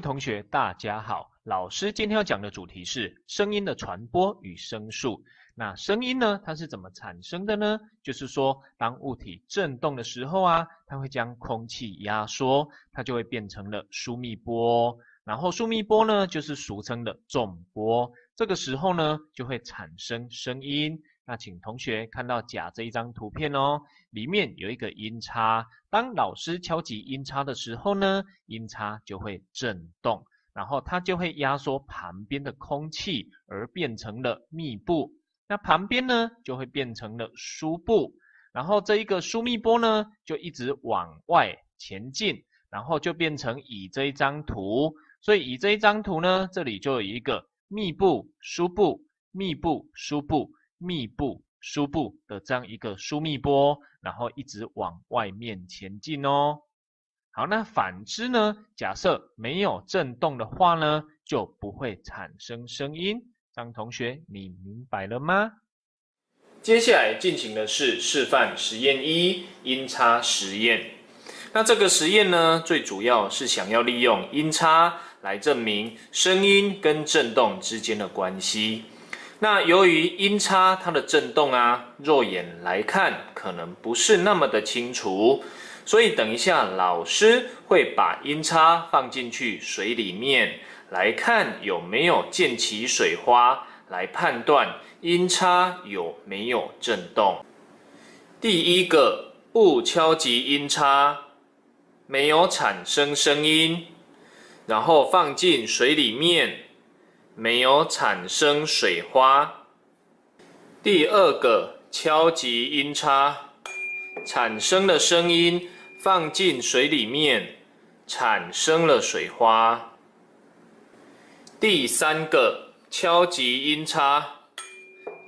位同学，大家好。老师今天要讲的主题是声音的传播与声速。那声音呢，它是怎么产生的呢？就是说，当物体振动的时候啊，它会将空气压缩，它就会变成了疏密波。然后疏密波呢，就是俗称的重波。这个时候呢，就会产生声音。那请同学看到甲这一张图片哦，里面有一个音叉。当老师敲击音叉的时候呢，音叉就会震动。然后它就会压缩旁边的空气，而变成了密布。那旁边呢，就会变成了疏布。然后这一个疏密波呢，就一直往外前进，然后就变成乙这一张图。所以乙这一张图呢，这里就有一个密布、疏布、密布、疏布、密布、疏布的这样一个疏密波，然后一直往外面前进哦。好，那反之呢？假设没有震动的话呢，就不会产生声音。张同学，你明白了吗？接下来进行的是示范实验一音叉实验。那这个实验呢，最主要是想要利用音叉来证明声音跟振动之间的关系。那由于音叉它的振动啊，肉眼来看可能不是那么的清楚。所以等一下，老师会把音叉放进去水里面，来看有没有溅起水花，来判断音叉有没有震动。第一个，不敲击音叉，没有产生声音，然后放进水里面，没有产生水花。第二个，敲击音叉。产生了声音，放进水里面，产生了水花。第三个，敲击音叉，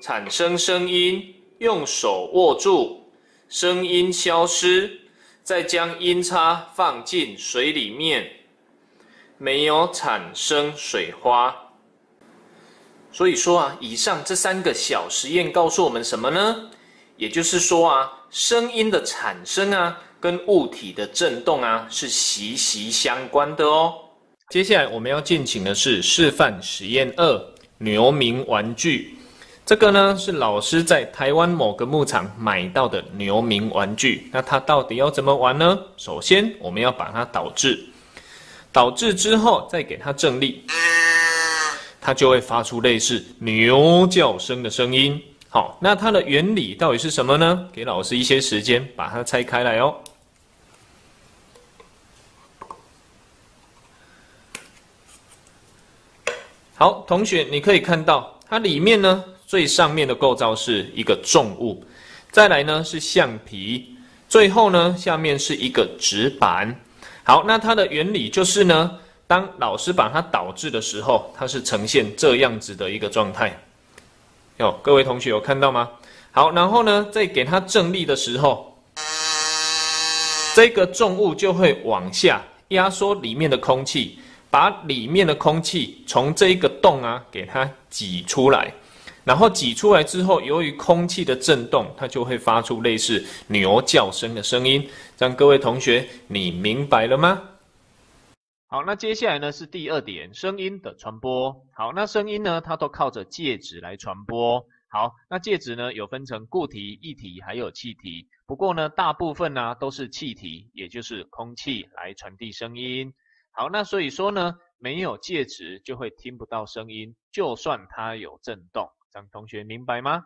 产生声音，用手握住，声音消失，再将音叉放进水里面，没有产生水花。所以说啊，以上这三个小实验告诉我们什么呢？也就是说啊。声音的产生啊，跟物体的振动啊是息息相关的哦。接下来我们要进行的是示范实验二：牛鸣玩具。这个呢是老师在台湾某个牧场买到的牛鸣玩具。那它到底要怎么玩呢？首先我们要把它导致，导致之后再给它正力，它就会发出类似牛叫声的声音。好，那它的原理到底是什么呢？给老师一些时间把它拆开来哦。好，同学，你可以看到它里面呢，最上面的构造是一个重物，再来呢是橡皮，最后呢下面是一个纸板。好，那它的原理就是呢，当老师把它导致的时候，它是呈现这样子的一个状态。有各位同学有看到吗？好，然后呢，再给它正力的时候，这个重物就会往下压缩里面的空气，把里面的空气从这一个洞啊给它挤出来，然后挤出来之后，由于空气的震动，它就会发出类似牛叫声的声音。让各位同学，你明白了吗？好，那接下来呢是第二点，声音的传播。好，那声音呢，它都靠着介质来传播。好，那介质呢有分成固体、液体还有气体。不过呢，大部分呢都是气体，也就是空气来传递声音。好，那所以说呢，没有介质就会听不到声音，就算它有震动。张同学明白吗？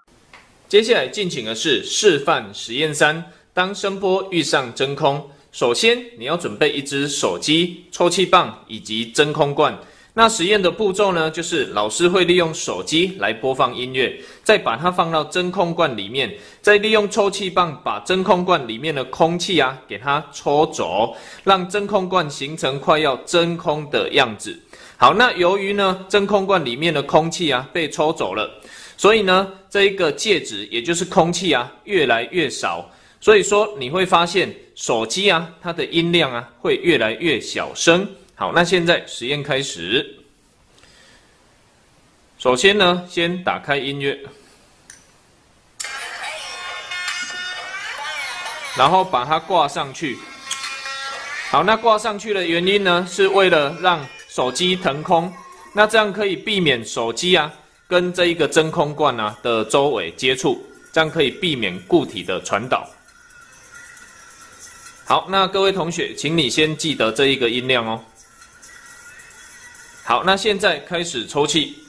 接下来进行的是示范实验三，当声波遇上真空。首先，你要准备一只手机、抽气棒以及真空罐。那实验的步骤呢，就是老师会利用手机来播放音乐，再把它放到真空罐里面，再利用抽气棒把真空罐里面的空气啊给它抽走，让真空罐形成快要真空的样子。好，那由于呢真空罐里面的空气啊被抽走了，所以呢这一个介质也就是空气啊越来越少。所以说你会发现手机啊，它的音量啊会越来越小声。好，那现在实验开始。首先呢，先打开音乐，然后把它挂上去。好，那挂上去的原因呢，是为了让手机腾空，那这样可以避免手机啊跟这一个真空罐啊的周围接触，这样可以避免固体的传导。好，那各位同学，请你先记得这一个音量哦。好，那现在开始抽气。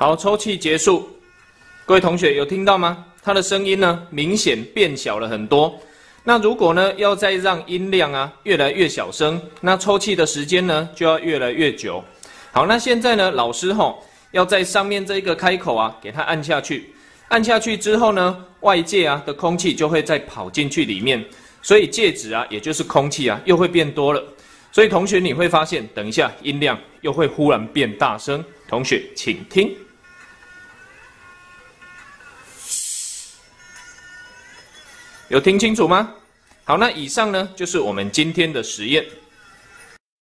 好，抽气结束。各位同学有听到吗？它的声音呢，明显变小了很多。那如果呢，要再让音量啊越来越小声，那抽气的时间呢就要越来越久。好，那现在呢，老师吼要在上面这一个开口啊，给它按下去。按下去之后呢，外界啊的空气就会再跑进去里面，所以戒指啊，也就是空气啊，又会变多了。所以同学你会发现，等一下音量又会忽然变大声。同学请听。有听清楚吗？好，那以上呢就是我们今天的实验。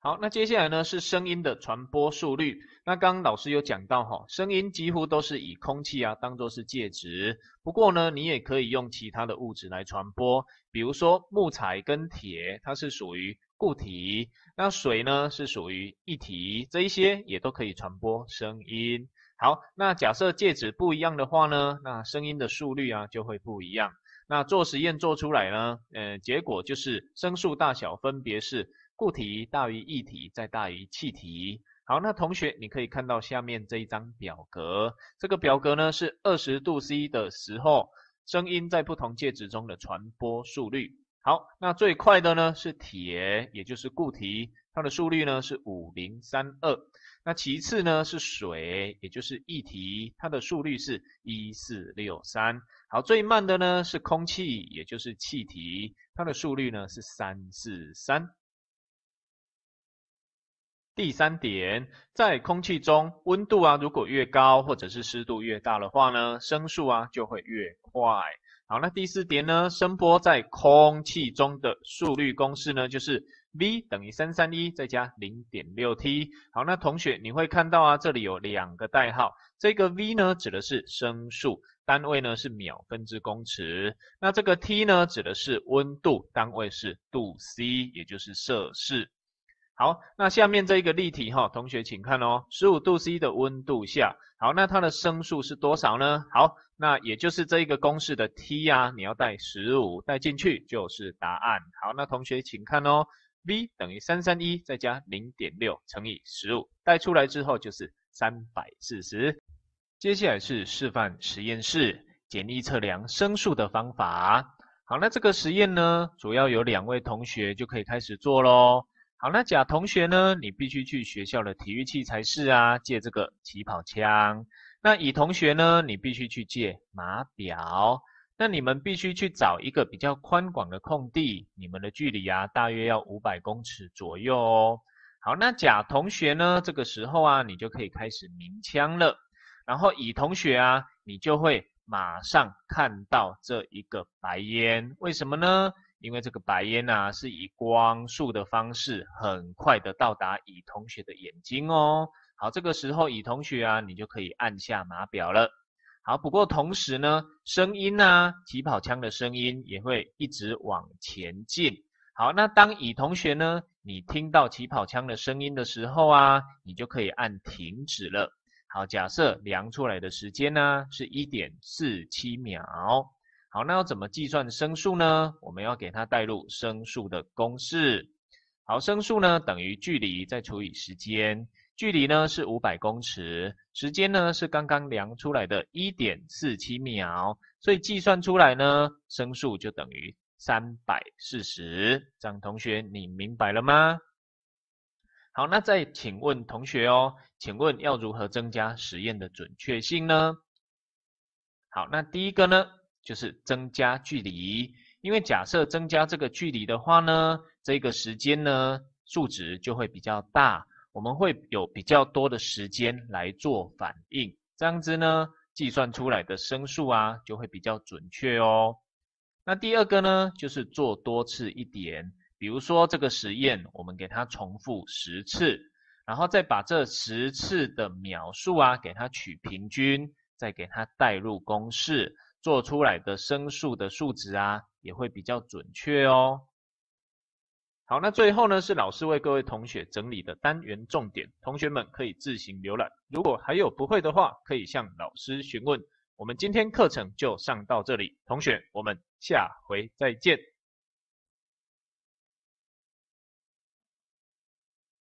好，那接下来呢是声音的传播速率。那刚刚老师有讲到哈，声音几乎都是以空气啊当做是介质。不过呢，你也可以用其他的物质来传播，比如说木材跟铁，它是属于固体；那水呢是属于液体，这一些也都可以传播声音。好，那假设介质不一样的话呢，那声音的速率啊就会不一样。那做实验做出来呢，呃，结果就是声速大小分别是固体大于液体再大于气体。好，那同学你可以看到下面这一张表格，这个表格呢是二十度 C 的时候，声音在不同介质中的传播速率。好，那最快的呢是铁，也就是固体，它的速率呢是五零三二。那其次呢是水，也就是液体，它的速率是一四六三。好，最慢的呢是空气，也就是气体，它的速率呢是三四三。第三点，在空气中温度啊，如果越高或者是湿度越大的话呢，声速啊就会越快。好，那第四点呢，声波在空气中的速率公式呢，就是 v 等于三三一再加零点六 t。好，那同学你会看到啊，这里有两个代号，这个 v 呢指的是声速。单位呢是秒分之公尺，那这个 T 呢指的是温度，单位是度 C，也就是摄氏。好，那下面这一个例题哈，同学请看哦，十五度 C 的温度下，好，那它的升速是多少呢？好，那也就是这一个公式的 T 呀，你要带十五带进去就是答案。好，那同学请看哦，V 等于三三一再加零点六乘以十五，带出来之后就是三百四十。接下来是示范实验室简易测量升速的方法。好，那这个实验呢，主要有两位同学就可以开始做喽。好，那甲同学呢，你必须去学校的体育器材室啊，借这个起跑枪。那乙同学呢，你必须去借码表。那你们必须去找一个比较宽广的空地，你们的距离啊，大约要五百公尺左右哦。好，那甲同学呢，这个时候啊，你就可以开始鸣枪了。然后乙同学啊，你就会马上看到这一个白烟，为什么呢？因为这个白烟啊，是以光速的方式，很快的到达乙同学的眼睛哦。好，这个时候乙同学啊，你就可以按下码表了。好，不过同时呢，声音啊，起跑枪的声音也会一直往前进。好，那当乙同学呢，你听到起跑枪的声音的时候啊，你就可以按停止了。好，假设量出来的时间呢是一点四七秒。好，那要怎么计算声速呢？我们要给它代入声速的公式。好，声速呢等于距离再除以时间，距离呢是五百公尺，时间呢是刚刚量出来的一点四七秒，所以计算出来呢，声速就等于三百四十。这样同学你明白了吗？好，那再请问同学哦，请问要如何增加实验的准确性呢？好，那第一个呢，就是增加距离，因为假设增加这个距离的话呢，这个时间呢数值就会比较大。我们会有比较多的时间来做反应，这样子呢，计算出来的声数啊就会比较准确哦。那第二个呢，就是做多次一点，比如说这个实验，我们给它重复十次，然后再把这十次的秒数啊给它取平均，再给它代入公式，做出来的声数的数值啊也会比较准确哦。好，那最后呢是老师为各位同学整理的单元重点，同学们可以自行浏览。如果还有不会的话，可以向老师询问。我们今天课程就上到这里，同学，我们下回再见。